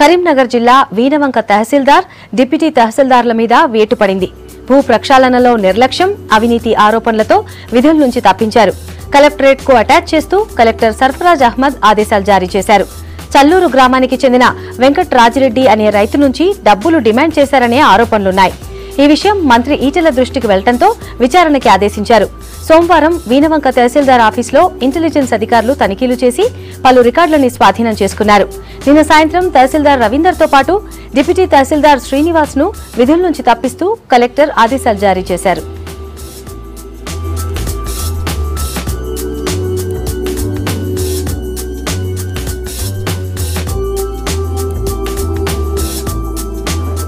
కరీంనగర్ జిల్లా వీనవంక తహసీల్దార్ డిప్యూటీ తహసీల్దార్ల మీద వేటుపడింది. భూ ప్రక్షాళనలో నిర్లక్ష్యం అవినీతి ఆరోపణలతో విధుల నుంచి తప్పించారు. కలెక్టరేట్కు అటాచ్ చేస్తూ కలెక్టర్ సర్ఫరాజ్ అహ్మద్ ఆదేశాలు జారీ చేశారు. చల్లూరు గ్రామానికి చెందిన వెంకట్ రాజిరెడ్డి అనే రైతు నుంచి డబ్బులు డిమాండ్ చేశారనే ఆరోపణలున్నాయి. ఈ విషయం మంత్రి ఈటెల దృష్టికి వెళ్ళడంతో విచారణకి ఆదేశించారు. సోమవారం వీనవంక తహసీల్దార్ ఆఫీసులో ఇంటెలిజెన్స్ అధికారులు తనిఖీలు చేసి పలు రికార్డులని స్వాధీనం చేసుకున్నారు. నిన్న సాయంత్రం తహసీల్దార్ రవీందర్తో పాటు డిప్యూటీ తహసీల్దార్ శ్రీనివాస్ను విధుల నుంచి తప్పిస్తూ కలెక్టర్ ఆదేశాలు జారీ చేశారు.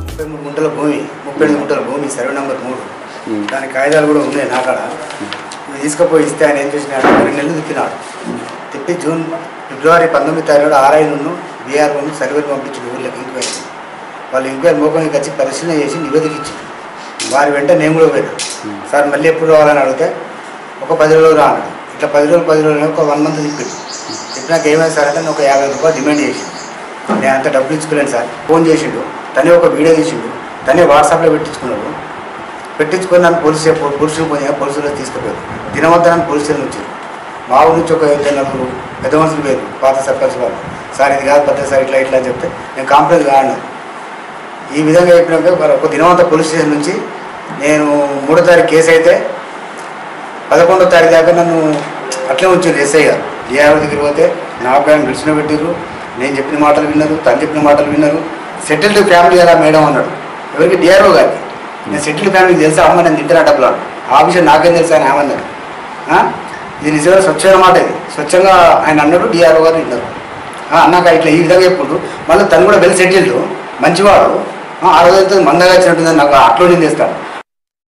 ముప్పై గుంటల భూమి ముప్పై ఎనిమిది గుంటల భూమి సర్వే నెంబర్ మూడు. దాని కాగితాలు కూడా ఉన్నాయి నాకాడ తీసుకుపోయి ఇస్తే ఆయన ఏం చేసినాడు? రెండు నెలలు తిప్పినాడు తిప్పి జూన్ ఫిబ్రవరి పంతొమ్మిది తారీఖు బీఆర్ బీఆర్ఓను సర్వేలు పంపించింది ఊళ్ళకి ఎంక్వైరీ. వాళ్ళు ఎంక్వైరీ మోకానికి వచ్చి పరిశీలన చేసి నివేదిక ఇచ్చింది వారి వెంట నేను కూడా పోయినా. సార్ మళ్ళీ ఎప్పుడు రావాలని అడిగితే ఒక పది రోజులు రాడు ఇట్లా పది రోజులు పది రోజులు ఒక వన్ మంత్ తిప్పింది తిప్పినాక ఏమైంది సార్ అంటే ఒక యాభై రూపాయలు డిమాండ్ చేసింది నేను అంత డబ్బులు ఇచ్చుకోలేను సార్. ఫోన్ చేసిండు. తనే ఒక వీడియో తీసిండు. తనే వాట్సాప్లో పెట్టించుకున్నాడు. పెట్టించుకొని నన్ను పోలీస్ పోలీసులు పోయి పోలీసులు తీసుకుపోయారు. దినవంతా నన్ను పోలీస్ వచ్చారు మా ఊరి నుంచి ఒక ఇద్దరు నలుగురు పెద్ద మనుషులు పోయారు పాత సర్పంచ్ వాళ్ళు. సార్ ఇది కాదు పెద్ద సార్ ఇట్లా ఇట్లా అని చెప్తే నేను కాంప్లైంట్ కాను ఈ విధంగా చెప్పినాక ఒక దినవంతా పోలీస్ స్టేషన్ నుంచి నేను మూడో తారీఖు కేసు అయితే పదకొండో తారీఖు దాకా నన్ను అట్లే ఉంచారు ఎస్ఐ గారు. డిఆర్ఓ దగ్గరికి పోతే నా అబ్బాయిని విడిచిన పెట్టారు నేను చెప్పిన మాటలు విన్నారు తను చెప్పిన మాటలు విన్నారు. సెటిల్డ్ ఫ్యామిలీ ఎలా మేడం అన్నాడు. ఎవరికి? డిఆర్ఓ గారికి. నేను సెటిల్ ఫ్యామిలీకి తెలుసా? అమ్మ నేను తింటున్నా డబ్బులు. ఆ విషయం నాకేం తెలుసా అని ఏమన్నది ఇది నిజంగా స్వచ్ఛమైన మాట ఇది. స్వచ్ఛంగా ఆయన అన్నాడు డిఆర్ఓ గారు తిన్నారు అన్నాక ఇట్లా ఈ విధంగా చెప్పుడు మళ్ళీ తను కూడా వెల్ సెటిల్డ్ మంచివాడు. ఆ, రోజు అయితే మందగా వచ్చినట్టుందని నాకు అట్లోనే చేస్తాడు.